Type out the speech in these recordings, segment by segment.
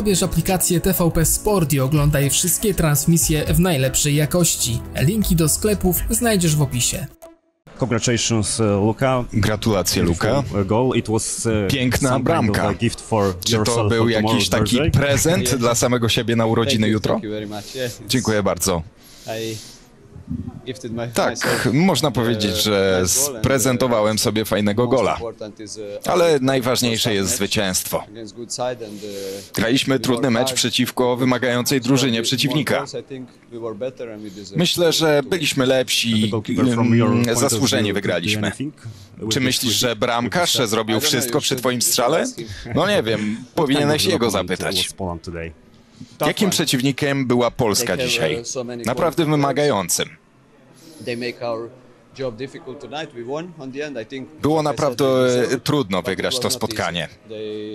Pobierz aplikację TVP Sport i oglądaj wszystkie transmisje w najlepszej jakości. Linki do sklepów znajdziesz w opisie. Congratulations, uh, Luka. Gratulacje, Luka. Goal. It was, uh, Piękna some kind of bramka. a gift for Czy to był for jakiś taki birthday? prezent dla samego siebie na urodziny jutro? Dziękuję bardzo. Tak, można powiedzieć, że sprezentowałem sobie fajnego gola. Ale najważniejsze jest zwycięstwo. Graliśmy trudny mecz przeciwko wymagającej drużynie przeciwnika. Myślę, że byliśmy lepsi, mm, zasłużenie wygraliśmy. Czy myślisz, że bramkarz zrobił wszystko przy twoim strzale? No nie wiem, powinieneś jego zapytać. Jakim przeciwnikiem była Polska dzisiaj? Naprawdę wymagającym. Było naprawdę trudno wygrać to spotkanie.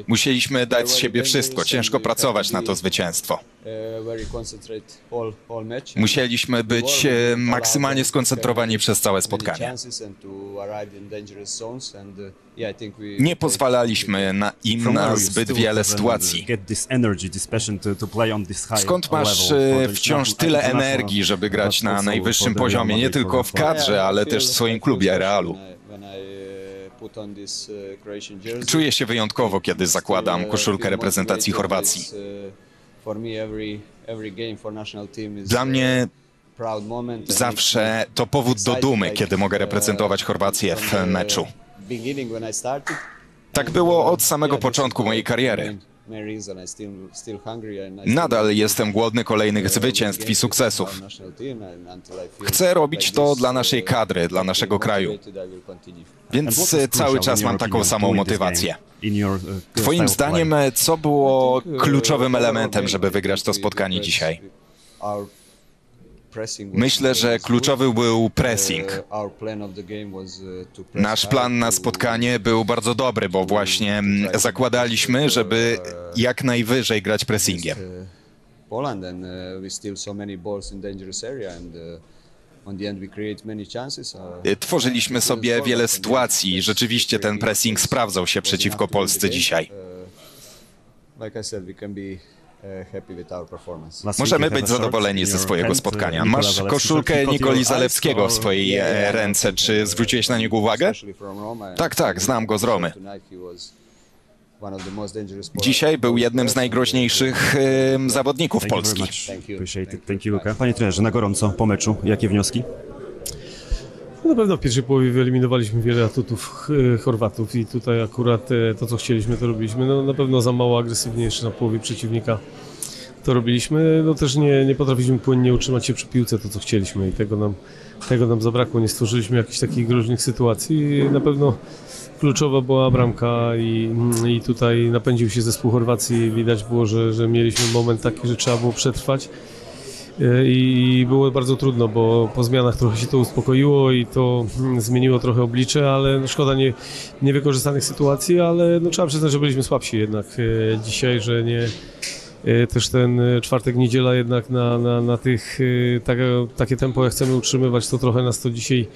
Musieliśmy dać z siebie wszystko, ciężko pracować na to zwycięstwo. Musieliśmy być e, maksymalnie skoncentrowani przez całe spotkanie. Nie pozwalaliśmy na im na zbyt wiele sytuacji. Skąd masz e, wciąż tyle energii, żeby grać na najwyższym poziomie, nie tylko w kadrze, ale też w swoim klubie Realu? Czuję się wyjątkowo, kiedy zakładam koszulkę reprezentacji Chorwacji. Dla mnie zawsze to powód do dumy, kiedy mogę reprezentować Chorwację w meczu. Tak było od samego początku mojej kariery. Nadal jestem głodny kolejnych zwycięstw i sukcesów. Chcę robić to dla naszej kadry, dla naszego kraju. Więc cały czas mam taką samą motywację. Twoim zdaniem, co było kluczowym elementem, żeby wygrać to spotkanie dzisiaj? Myślę, że kluczowy był pressing. Nasz plan na spotkanie był bardzo dobry, bo właśnie zakładaliśmy, żeby jak najwyżej grać pressingiem. Tworzyliśmy sobie wiele sytuacji i rzeczywiście ten pressing sprawdzał się przeciwko Polsce dzisiaj. Możemy być zadowoleni ze swojego spotkania. Masz koszulkę Nikoli Zalewskiego w swojej e, ręce. Czy zwróciłeś na niego uwagę? Tak, tak, znam go z Romy. Dzisiaj był jednym z najgroźniejszych zawodników Polski. Thank you, Luka. Panie trenerze, na gorąco po meczu, jakie wnioski? No na pewno w pierwszej połowie wyeliminowaliśmy wiele atutów Chorwatów i tutaj akurat e, to, co chcieliśmy, to robiliśmy. No, na pewno za mało agresywniejsze na połowie przeciwnika to robiliśmy. No też nie, nie potrafiliśmy płynnie utrzymać się przy piłce, to co chcieliśmy i tego nam, tego nam zabrakło. Nie stworzyliśmy jakichś takich groźnych sytuacji. I na pewno kluczowa była bramka i, i tutaj napędził się zespół Chorwacji. Widać było, że, że mieliśmy moment taki, że trzeba było przetrwać i było bardzo trudno, bo po zmianach trochę się to uspokoiło i to zmieniło trochę oblicze, ale no szkoda nie, niewykorzystanych sytuacji, ale no trzeba przyznać, że byliśmy słabsi jednak e, dzisiaj, że nie też ten czwartek, niedziela jednak na, na, na tych, tak, takie tempo jak chcemy utrzymywać, to trochę nas to dzisiaj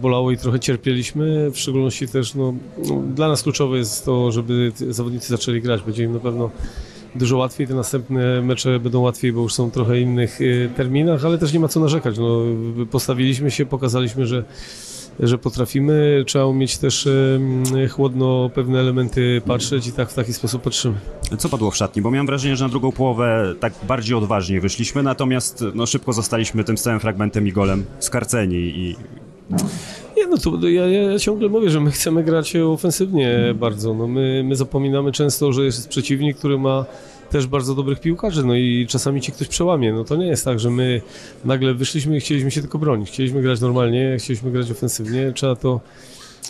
bolało i trochę cierpieliśmy, w szczególności też no, no, dla nas kluczowe jest to, żeby zawodnicy zaczęli grać, będzie im na pewno dużo łatwiej, te następne mecze będą łatwiej, bo już są trochę innych terminach, ale też nie ma co narzekać, no, postawiliśmy się, pokazaliśmy, że że potrafimy. Trzeba umieć też chłodno pewne elementy patrzeć i tak w taki sposób patrzymy. Co padło w szatni? Bo miałem wrażenie, że na drugą połowę tak bardziej odważnie wyszliśmy, natomiast no, szybko zostaliśmy tym całym fragmentem i golem skarceni i nie, no to ja, ja, ciągle mówię, że my chcemy grać ofensywnie bardzo. No my, my zapominamy często, że jest przeciwnik, który ma też bardzo dobrych piłkarzy, no i czasami ci ktoś przełamie. No to nie jest tak, że my nagle wyszliśmy i chcieliśmy się tylko bronić. Chcieliśmy grać normalnie, chcieliśmy grać ofensywnie, trzeba to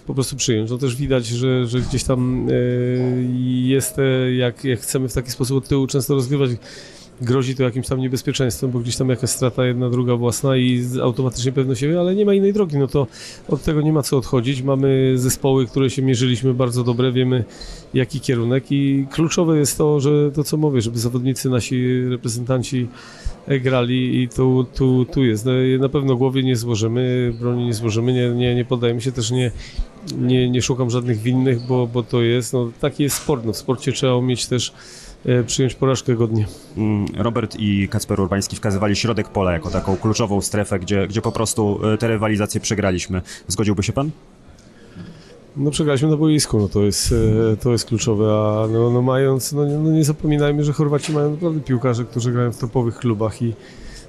po prostu przyjąć. No też widać, że, że gdzieś tam e, jest, e, jak, jak chcemy w taki sposób od tyłu często rozgrywać, grozi to jakimś tam niebezpieczeństwem, bo gdzieś tam jakaś strata jedna, druga własna i automatycznie pewno siebie, ale nie ma innej drogi, no to od tego nie ma co odchodzić. Mamy zespoły, które się mierzyliśmy bardzo dobre, wiemy jaki kierunek i kluczowe jest to, że to co mówię, żeby zawodnicy, nasi reprezentanci grali i tu, tu, tu jest. No, na pewno głowy nie złożymy, broni nie złożymy, nie, nie, nie poddajemy się też, nie, nie, nie szukam żadnych winnych, bo, bo to jest, no taki jest sport, no w sporcie trzeba umieć też e, przyjąć porażkę godnie. Mm, Robert i Kacper Urbański wskazywali środek pola jako taką kluczową strefę, gdzie, gdzie po prostu e, te rywalizacje przegraliśmy. Zgodziłby się pan? No przegraliśmy na boisku, no to jest, e, to jest kluczowe, a no, no mając, no, no nie zapominajmy, że Chorwaci mają naprawdę piłkarze, którzy grają w topowych klubach i,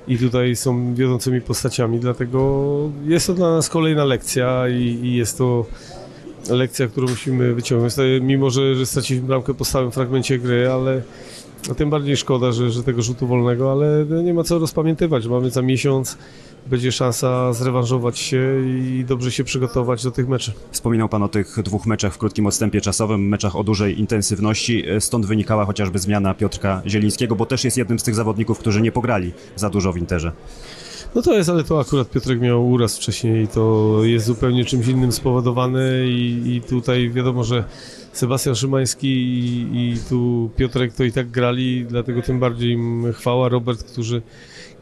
i tutaj są wiodącymi postaciami, dlatego jest to dla nas kolejna lekcja i, i jest to lekcja, którą musimy wyciągnąć. Mimo, że, straciliśmy bramkę po stałym fragmencie gry, ale tym bardziej szkoda, że, że tego rzutu wolnego, ale nie ma co rozpamiętywać. Mamy za miesiąc, będzie szansa zrewanżować się i dobrze się przygotować do tych meczów. Wspominał pan o tych dwóch meczach w krótkim odstępie czasowym, meczach o dużej intensywności. Stąd wynikała chociażby zmiana Piotrka Zielińskiego, bo też jest jednym z tych zawodników, którzy nie pograli za dużo w Interze. No to jest, ale to akurat Piotrek miał uraz wcześniej i to jest zupełnie czymś innym spowodowane i, i tutaj wiadomo, że Sebastian Szymański i, i tu Piotrek to i tak grali, dlatego tym bardziej im chwała Robert, którzy,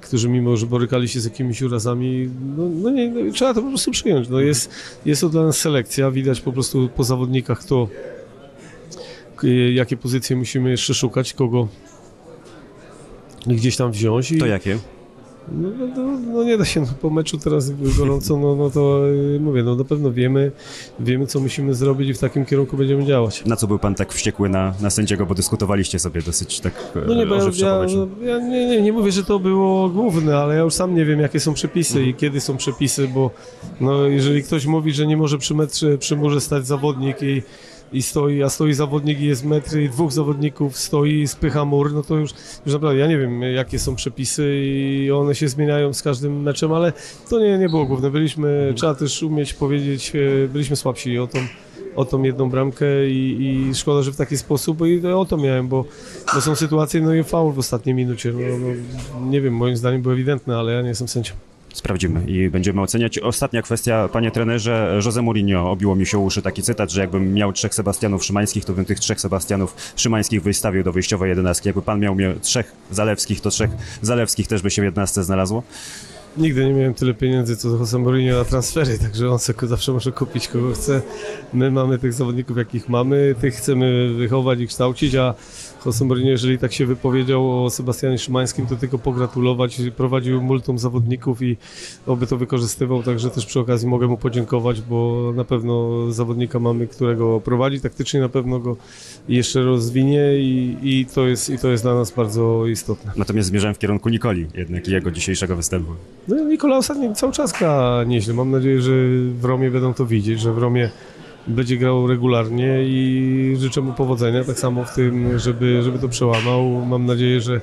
którzy mimo, że borykali się z jakimiś urazami, no, no nie, no, trzeba to po prostu przyjąć. No jest, jest to dla nas selekcja, widać po prostu po zawodnikach kto, k- jakie pozycje musimy jeszcze szukać, kogo gdzieś tam wziąć. I, To jakie? No, no, no, no nie da się, no, po meczu teraz gorąco, no, no to y, mówię, no na pewno wiemy, wiemy co musimy zrobić i w takim kierunku będziemy działać. Na co był pan tak wściekły na, na sędziego, bo dyskutowaliście sobie dosyć tak e, No nie, bo ja, ja, no, ja nie, nie, nie mówię, że to było główne, ale ja już sam nie wiem, jakie są przepisy i kiedy są przepisy, bo no, jeżeli ktoś mówi, że nie może przy metrze, przy murze stać zawodnik i, i stoi, a stoi zawodnik i jest metr i dwóch zawodników stoi i spycha mur, no to już, już naprawdę ja nie wiem, jakie są przepisy i one się zmieniają z każdym meczem, ale to nie, nie było główne. Byliśmy, trzeba też umieć powiedzieć, e, byliśmy słabsi o tą, o tą jedną bramkę i, i szkoda, że w taki sposób i o to miałem, bo, bo są sytuacje, no i faul w ostatniej minucie, no, no, nie wiem, moim zdaniem było ewidentne, ale ja nie jestem sędzią. Sprawdzimy i będziemy oceniać. Ostatnia kwestia, panie trenerze. Jose Mourinho obiło mi się uszy taki cytat, że jakbym miał trzech Sebastianów Szymańskich, to bym tych trzech Sebastianów Szymańskich wystawił do wyjściowej jedenastki. Jakby pan miał trzech Zalewskich, to trzech Zalewskich też by się w jedenastce znalazło. Nigdy nie miałem tyle pieniędzy co Jose Mourinho na transfery, także on sobie zawsze może kupić kogo chce. My mamy tych zawodników jakich mamy, tych chcemy wychować i kształcić, a Jose Mourinho, jeżeli tak się wypowiedział o Sebastianie Szymańskim, to tylko pogratulować. Prowadził multum zawodników i oby to wykorzystywał, także też przy okazji mogę mu podziękować, bo na pewno zawodnika mamy, którego prowadzi, taktycznie na pewno go jeszcze rozwinie i, i, to, jest, i to jest dla nas bardzo istotne. Natomiast zmierzałem w kierunku Nikoli jednak i jego dzisiejszego występu. No Nikola ostatnio cały czas gra nieźle. Mam nadzieję, że w Romie będą to widzieć, że w Romie będzie grał regularnie i życzę mu powodzenia, tak samo w tym, żeby, żeby to przełamał. Mam nadzieję, że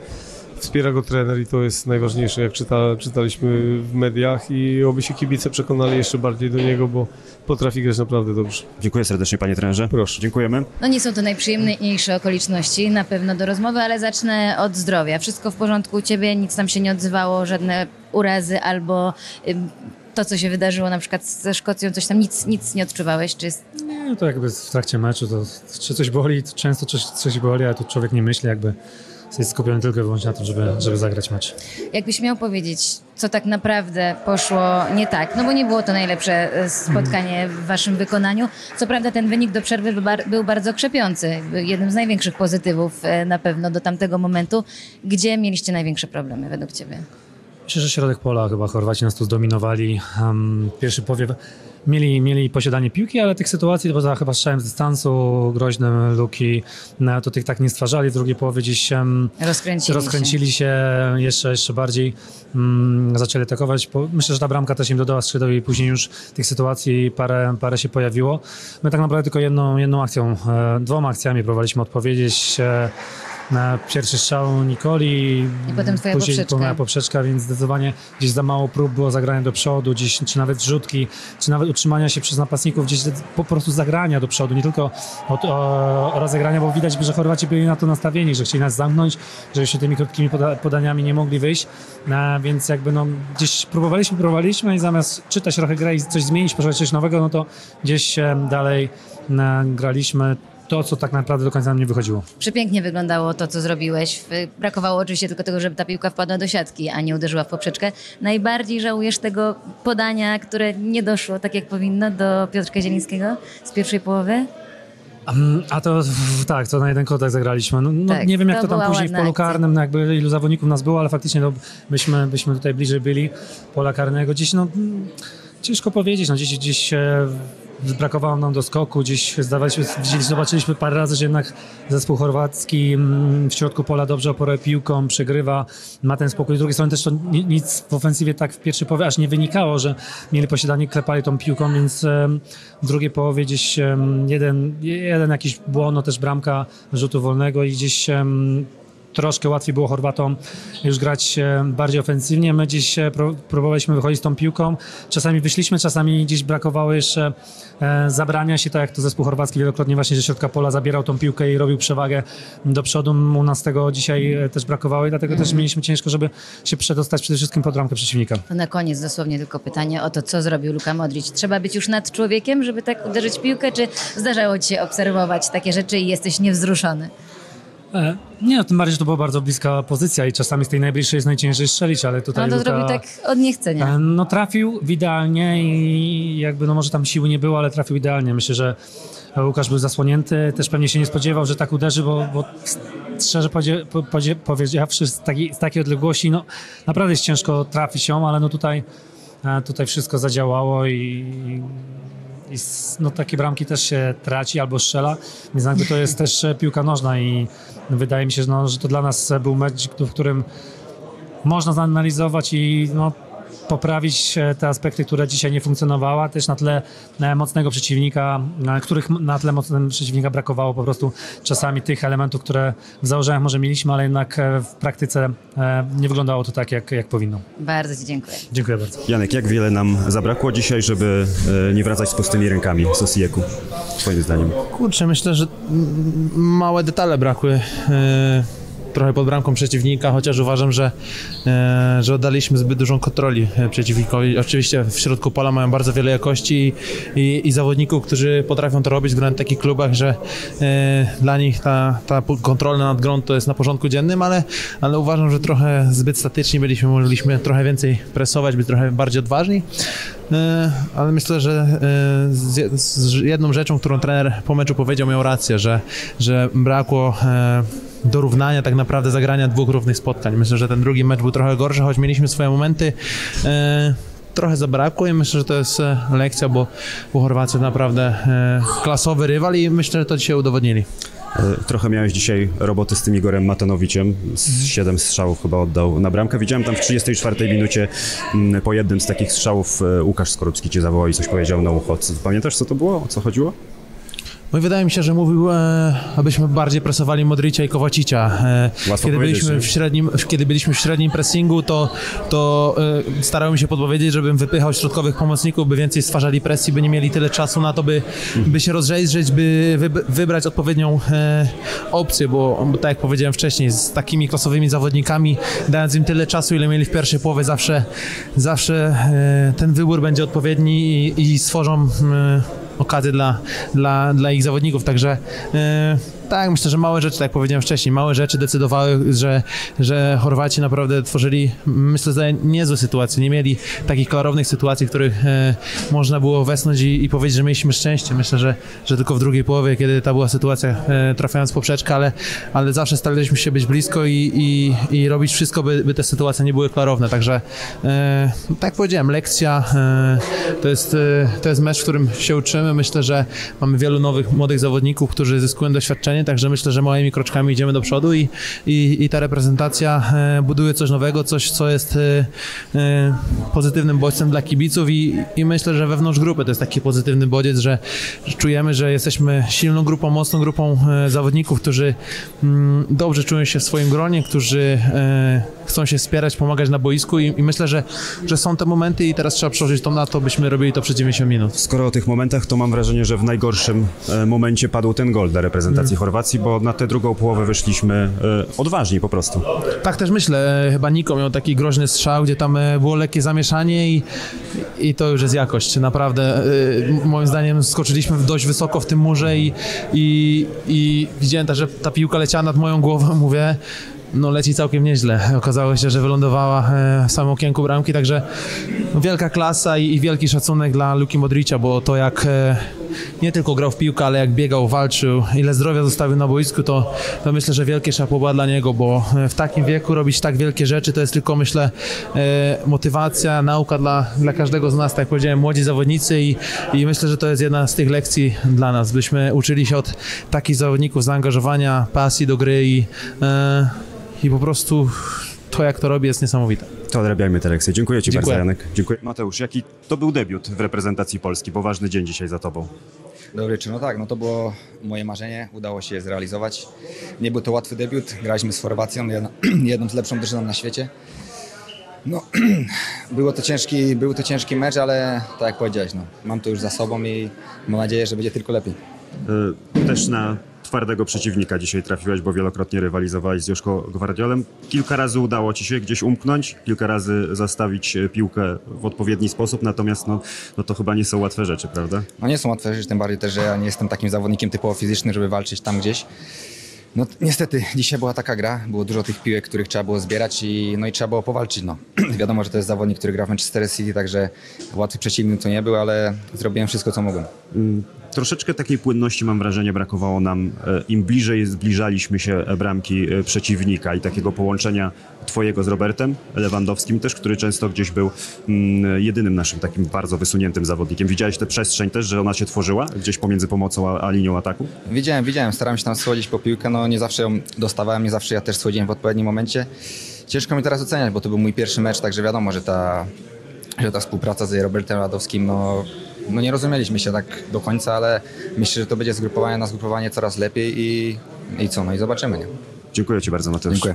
wspiera go trener i to jest najważniejsze, jak czyta, czytaliśmy w mediach i oby się kibice przekonali jeszcze bardziej do niego, bo potrafi grać naprawdę dobrze. Dziękuję serdecznie panie trenerze. Proszę. Dziękujemy. No nie są to najprzyjemniejsze okoliczności na pewno do rozmowy, ale zacznę od zdrowia. Wszystko w porządku u ciebie, nic tam się nie odzywało, żadne urazy albo to, co się wydarzyło na przykład ze Szkocją, coś tam, nic, nic nie odczuwałeś? Czy jest... Nie, no to jakby w trakcie meczu to czy coś boli, to często coś, coś boli, ale tu człowiek nie myśli, jakby jest skupiony tylko i wyłącznie na tym, żeby, żeby zagrać mecz. Jakbyś miał powiedzieć, co tak naprawdę poszło nie tak, no bo nie było to najlepsze e, spotkanie w waszym wykonaniu. Co prawda ten wynik do przerwy był bardzo krzepiący, jednym z największych pozytywów e, na pewno do tamtego momentu. Gdzie mieliście największe problemy według ciebie? Myślę, że środek pola chyba Chorwaci nas tu zdominowali. Um, pierwszy powiew mieli, mieli posiadanie piłki, ale tych sytuacji poza chyba strzałem z dystansu, groźnym luki, no, to tych tak nie stwarzali. W drugiej połowie gdzieś um, Rozkręcili, rozkręcili się jeszcze, jeszcze bardziej, mm, zaczęli atakować. Myślę, że ta bramka też im dodała skrzydeł i później już tych sytuacji parę, parę się pojawiło. My tak naprawdę tylko jedną, jedną akcją, e, dwoma akcjami próbowaliśmy odpowiedzieć. E, na pierwszy strzał Nikoli, I potem twoja później poprzeczka. moja poprzeczka, więc zdecydowanie gdzieś za mało prób było zagrania do przodu, gdzieś, czy nawet rzutki, czy nawet utrzymania się przez napastników, gdzieś po prostu zagrania do przodu, nie tylko od, o, o rozegrania, bo widać, że Chorwaci byli na to nastawieni, że chcieli nas zamknąć, że się tymi krótkimi poda podaniami nie mogli wyjść, więc jakby no gdzieś próbowaliśmy, próbowaliśmy i zamiast czytać trochę grę i coś zmienić, poszukać coś nowego, no to gdzieś dalej graliśmy to, co tak naprawdę do końca nam nie wychodziło. Przepięknie wyglądało to, co zrobiłeś. Brakowało oczywiście tylko tego, żeby ta piłka wpadła do siatki, a nie uderzyła w poprzeczkę. Najbardziej żałujesz tego podania, które nie doszło tak, jak powinno, do Piotrka Zielińskiego z pierwszej połowy? Mm, A to tak, to na jeden kontakt zagraliśmy. No, no, Tak, nie wiem jak to to tam później w polu karnym, no jakby ilu zawodników nas było, ale faktycznie no, byśmy, byśmy tutaj bliżej byli pola karnego. Gdzieś no mm, ciężko powiedzieć, no e, brakowało nam do skoku, gdzieś zobaczyliśmy parę razy, że jednak zespół chorwacki mm, w środku pola dobrze operuje piłką, przegrywa, ma ten spokój. Z drugiej strony też to ni- nic w ofensywie tak w pierwszej połowie aż nie wynikało, że mieli posiadanie, klepali tą piłką, więc w drugiej połowie gdzieś jeden, jeden jakiś błąd, no też bramka rzutu wolnego i gdzieś troszkę łatwiej było Chorwatom już grać e, bardziej ofensywnie. My gdzieś e, pró- próbowaliśmy wychodzić z tą piłką. Czasami wyszliśmy, czasami gdzieś brakowało jeszcze e, zabrania się, tak jak to zespół chorwacki wielokrotnie właśnie ze środka pola zabierał tą piłkę i robił przewagę do przodu. U nas tego dzisiaj też brakowało i dlatego też mieliśmy ciężko, żeby się przedostać przede wszystkim pod ramkę przeciwnika. To na koniec dosłownie tylko pytanie o to, co zrobił Luka Modric. Trzeba być już nad człowiekiem, żeby tak uderzyć piłkę, czy zdarzało ci się obserwować takie rzeczy i jesteś niewzruszony? E, Nie, no, tym bardziej, że to była bardzo bliska pozycja i czasami z tej najbliższej jest najciężej strzelić, ale tutaj On to Luka- zrobił tak od niechcenia. E, No trafił idealnie i jakby no może tam siły nie było, ale trafił idealnie. Myślę, że Łukasz był zasłonięty, też pewnie się nie spodziewał, że tak uderzy, bo, bo szczerze podzie, po, podzie, powiedziawszy z takiej, z takiej odległości, no naprawdę jest ciężko trafić ją, ale no tutaj, e, tutaj wszystko zadziałało i, i no takie bramki też się traci albo strzela, więc jakby to jest też piłka nożna i wydaje mi się, że, no, że to dla nas był mecz, w którym można zanalizować i no, poprawić e, te aspekty, które dzisiaj nie funkcjonowały, też na tle e, mocnego przeciwnika, e, których na tle mocnego przeciwnika brakowało po prostu czasami tych elementów, które w założeniach może mieliśmy, ale jednak w praktyce nie wyglądało to tak, jak, jak powinno. Bardzo ci dziękuję. Dziękuję bardzo. Janek, jak wiele nam zabrakło dzisiaj, żeby nie wracać z pustymi rękami z Osieku, twoim zdaniem? Kurczę, myślę, że małe detale brakły. Trochę pod bramką przeciwnika, chociaż uważam, że, e, że oddaliśmy zbyt dużą kontroli e, przeciwnikowi. Oczywiście w środku pola mają bardzo wiele jakości i, i, i zawodników, którzy potrafią to robić, w takich klubach, że e, dla nich ta, ta kontrola nad grą to jest na porządku dziennym, ale, ale uważam, że trochę zbyt statyczni byliśmy, mogliśmy trochę więcej presować, być trochę bardziej odważni. Ale myślę, że z, jedną rzeczą, którą trener po meczu powiedział, miał rację, że, że brakło dorównania tak naprawdę zagrania dwóch równych spotkań. Myślę, że ten drugi mecz był trochę gorszy, choć mieliśmy swoje momenty. E, trochę zabrakło i myślę, że to jest e, lekcja, bo, bo Chorwacja naprawdę e, klasowy rywal i myślę, że to dzisiaj udowodnili. E, Trochę miałeś dzisiaj roboty z tym Igorem Matanowiciem. Siedem strzałów chyba oddał na bramkę. Widziałem tam w 34 minucie mm, po jednym z takich strzałów e, Łukasz Skorupski cię zawołał i coś powiedział na ucho. Co- Pamiętasz co to było? O co chodziło? No i wydaje mi się, że mówił, e, abyśmy bardziej presowali Modricia i Kowacicia. E, kiedy, byliśmy w średnim, kiedy byliśmy w średnim pressingu, to, to e, starałem się podpowiedzieć, żebym wypychał środkowych pomocników, by więcej stwarzali presji, by nie mieli tyle czasu na to, by, by się rozejrzeć, by wyb- wybrać odpowiednią e, opcję, bo, bo tak jak powiedziałem wcześniej, z takimi klasowymi zawodnikami, dając im tyle czasu, ile mieli w pierwszej połowie, zawsze, zawsze e, ten wybór będzie odpowiedni i, i stworzą e, okazję dla, dla, dla ich zawodników, także e, tak, myślę, że małe rzeczy, tak jak powiedziałem wcześniej, małe rzeczy decydowały, że, że Chorwaci naprawdę tworzyli, myślę, że niezłe sytuacje, nie mieli takich klarownych sytuacji, których e, można było wesnąć i, i powiedzieć, że mieliśmy szczęście. Myślę, że, że tylko w drugiej połowie, kiedy ta była sytuacja e, trafiając poprzeczkę, ale, ale zawsze staraliśmy się być blisko i, i, i robić wszystko, by, by te sytuacje nie były klarowne, także e, tak powiedziałem, lekcja e, to jest, e, to jest mecz, w którym się uczymy. Myślę, że mamy wielu nowych, młodych zawodników, którzy zyskują doświadczenie, także myślę, że małymi kroczkami idziemy do przodu i, i, i ta reprezentacja e, buduje coś nowego, coś, co jest e, e, pozytywnym bodźcem dla kibiców i, i myślę, że wewnątrz grupy to jest taki pozytywny bodziec, że, czujemy, że jesteśmy silną grupą, mocną grupą zawodników, którzy mm, dobrze czują się w swoim gronie, którzy chcą się wspierać, pomagać na boisku i, i myślę, że, że są te momenty i teraz trzeba przełożyć to na to, byśmy robili to przez 90 minut. Skoro o tych momentach, to mam wrażenie, że w najgorszym e, momencie padł ten gol dla reprezentacji Chorwacji, bo na tę drugą połowę wyszliśmy e, odważni po prostu. Tak też myślę. E, Chyba Niko miał taki groźny strzał, gdzie tam było lekkie zamieszanie i, i to już jest jakość. Naprawdę, moim zdaniem skoczyliśmy dość wysoko w tym murze i, i, i widziałem też, że ta piłka leciała nad moją głową. Mówię, no leci całkiem nieźle. Okazało się, że wylądowała e, w samym okienku bramki, także wielka klasa i, wielki szacunek dla Luki Modricia, bo to jak, e, nie tylko grał w piłkę, ale jak biegał, walczył, ile zdrowia zostawił na boisku, to, to myślę, że wielkie szapoba dla niego, bo w takim wieku robić tak wielkie rzeczy, to jest tylko myślę e, motywacja, nauka dla, dla każdego z nas, tak jak powiedziałem, młodzi zawodnicy i, i myślę, że to jest jedna z tych lekcji dla nas, byśmy uczyli się od takich zawodników zaangażowania, pasji do gry i, e, i po prostu to, jak to robi, jest niesamowite. To odrabiajmy te lekcje. Dziękuję Ci Dziękuję. bardzo, Janek. Dziękuję. Mateusz, jaki to był debiut w reprezentacji Polski, bo ważny dzień dzisiaj za Tobą. Dobry wieczór. No tak, no to było moje marzenie, udało się je zrealizować. Nie był to łatwy debiut, graliśmy z Chorwacją, jedną z lepszą drużyną na świecie. No, było to ciężki, był to ciężki mecz, ale tak jak powiedziałeś, no, mam to już za sobą i mam nadzieję, że będzie tylko lepiej. E, Też na twardego przeciwnika dzisiaj trafiłeś, bo wielokrotnie rywalizowałeś z Joszko Gwardiolem. Kilka razy udało Ci się gdzieś umknąć, kilka razy zastawić e, piłkę w odpowiedni sposób, natomiast no, no to chyba nie są łatwe rzeczy, prawda? No nie są łatwe rzeczy, tym bardziej też, że ja nie jestem takim zawodnikiem typowo fizycznym, żeby walczyć tam gdzieś. No niestety, dzisiaj była taka gra, było dużo tych piłek, których trzeba było zbierać i, no i trzeba było powalczyć. No. Wiadomo, że to jest zawodnik, który gra w Manchester City, także łatwy przeciwnik to nie był, ale zrobiłem wszystko, co mogłem. Troszeczkę takiej płynności mam wrażenie brakowało nam e, im bliżej zbliżaliśmy się e, bramki e, przeciwnika i takiego połączenia twojego z Robertem Lewandowskim też, który często gdzieś był mm, jedynym naszym takim bardzo wysuniętym zawodnikiem. Widziałeś tę przestrzeń też, że ona się tworzyła gdzieś pomiędzy pomocą a, linią ataku? Widziałem, widziałem, starałem się tam schodzić po piłkę, no nie zawsze ją dostawałem, nie zawsze ja też schodziłem w odpowiednim momencie. Ciężko mi teraz oceniać, bo to był mój pierwszy mecz, także wiadomo, że ta, że ta współpraca z Robertem Radowskim, no, no nie rozumieliśmy się tak do końca, ale myślę, że to będzie zgrupowanie na zgrupowanie coraz lepiej i, i co, no i zobaczymy, nie? Dziękuję Ci bardzo, Mateusz. Dziękuję.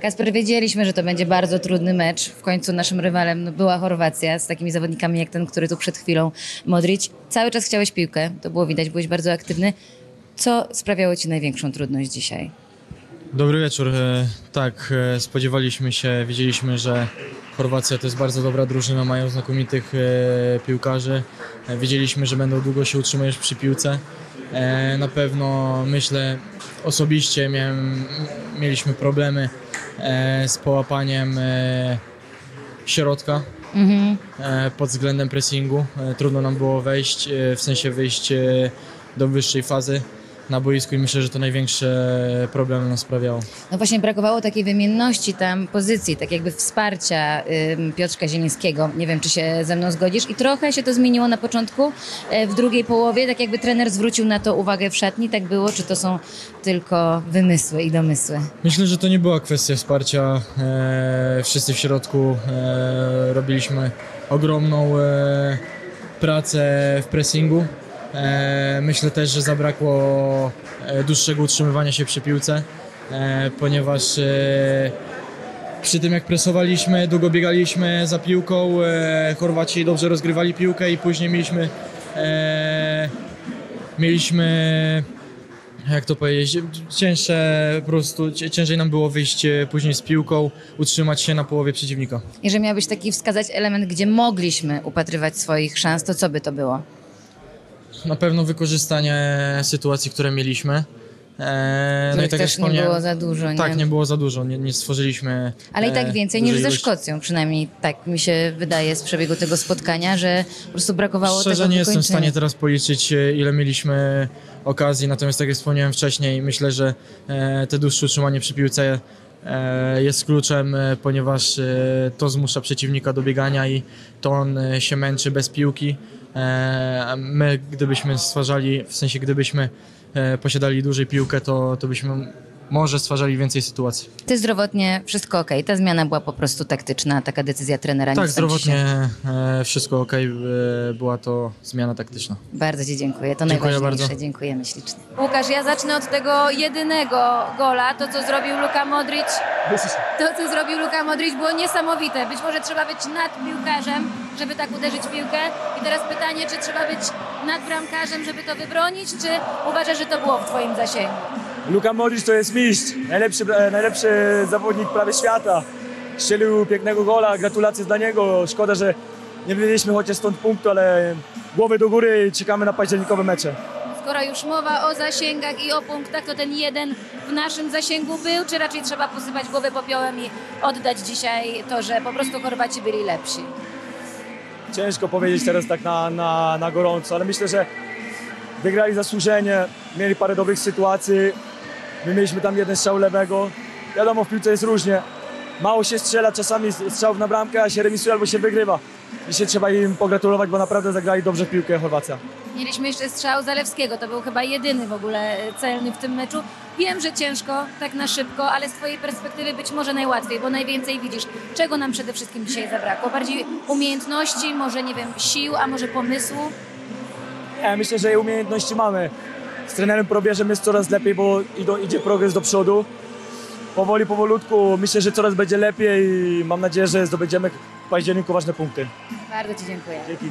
Kasper, wiedzieliśmy, że to będzie bardzo trudny mecz. W końcu naszym rywalem no, była Chorwacja z takimi zawodnikami jak ten, który tu przed chwilą Modric. Cały czas chciałeś piłkę, to było widać, byłeś bardzo aktywny. Co sprawiało Ci największą trudność dzisiaj? Dobry wieczór. E, Tak, e, spodziewaliśmy się, wiedzieliśmy, że Chorwacja to jest bardzo dobra drużyna, mają znakomitych e, piłkarzy. Wiedzieliśmy, że będą długo się utrzymać przy piłce. Na pewno myślę, osobiście miałem, mieliśmy problemy z połapaniem środka e, pod względem pressingu. Trudno nam było wejść, w sensie wyjść do wyższej fazy na boisku i myślę, że to największe problemy nam sprawiało. No właśnie brakowało takiej wymienności tam pozycji, tak jakby wsparcia Piotrka Zielińskiego. Nie wiem, czy się ze mną zgodzisz. I trochę się to zmieniło na początku, e, w drugiej połowie, tak jakby trener zwrócił na to uwagę w szatni. Tak było, czy to są tylko wymysły i domysły? Myślę, że to nie była kwestia wsparcia. E, wszyscy w środku e, robiliśmy ogromną pracę w pressingu. E, myślę też, że zabrakło e, dłuższego utrzymywania się przy piłce, e, ponieważ przy tym jak presowaliśmy, długo biegaliśmy za piłką, Chorwaci dobrze rozgrywali piłkę i później mieliśmy mieliśmy jak to powiedzieć, cięższe po prostu, cię- ciężej nam było wyjść później z piłką, utrzymać się na połowie przeciwnika. Jeżeli miałbyś taki wskazać element, gdzie mogliśmy upatrywać swoich szans, to co by to było? Na pewno wykorzystanie sytuacji, które mieliśmy. E, no i tak też nie było za dużo, nie? Tak, nie było za dużo, nie, nie stworzyliśmy. Ale i tak e, więcej niż ze. Szkocją, przynajmniej tak mi się wydaje z przebiegu tego spotkania, że po prostu brakowało Szczerze tego nie jestem w stanie teraz policzyć, e, ile mieliśmy okazji, natomiast tak jak wspomniałem wcześniej, myślę, że e, te dłuższe utrzymanie przy piłce e, jest kluczem, e, ponieważ to zmusza przeciwnika do biegania i to on się męczy bez piłki. E, my, gdybyśmy stwarzali, w sensie gdybyśmy e, posiadali dłużej piłkę, to, to byśmy może stwarzali więcej sytuacji. Ty zdrowotnie wszystko ok. Ta zmiana była po prostu taktyczna, taka decyzja trenera. Tak, zdrowotnie Się... e, wszystko ok, e, była to zmiana taktyczna. Bardzo Ci dziękuję, to Dziękuję najważniejsze. bardzo. Dziękujemy ślicznie. Łukasz, ja zacznę od tego jedynego gola, to co zrobił Luka Modric. To, co zrobił Luka Modric było niesamowite. Być może trzeba być nad piłkarzem, żeby tak uderzyć w piłkę. I teraz pytanie, czy trzeba być nad bramkarzem, żeby to wybronić, czy uważasz, że to było w Twoim zasięgu? Luka Modric to jest mistrz, najlepszy, najlepszy zawodnik prawie świata. Strzelił pięknego gola, gratulacje dla niego. Szkoda, że nie wyjęliśmy chociaż stąd punktu, ale głowy do góry i czekamy na październikowe mecze. Skoro już mowa o zasięgach i o punktach, to ten jeden w naszym zasięgu był, czy raczej trzeba posypać głowę popiołem i oddać dzisiaj to, że po prostu Chorwaci byli lepsi? Ciężko powiedzieć teraz tak na, na, na gorąco, ale myślę, że wygrali zasłużenie, mieli parę dobrych sytuacji, my mieliśmy tam jeden strzał lewego. Wiadomo, w piłce jest różnie. Mało się strzela, czasami strzałów na bramkę, a się remisuje albo się wygrywa. Dzisiaj trzeba im pogratulować, bo naprawdę zagrali dobrze w piłkę Chorwacja. Mieliśmy jeszcze strzał Zalewskiego, to był chyba jedyny w ogóle celny w tym meczu. Wiem, że ciężko, tak na szybko, ale z Twojej perspektywy być może najłatwiej, bo najwięcej widzisz. Czego nam przede wszystkim dzisiaj zabrakło? Bardziej umiejętności, może nie wiem, sił, a może pomysłu? Ja myślę, że umiejętności mamy. Z trenerem Probierzem jest coraz lepiej, bo idzie progres do przodu. Powoli, powolutku. Myślę, że coraz będzie lepiej i mam nadzieję, że zdobędziemy w październiku ważne punkty. Bardzo Ci dziękuję. Dzięki.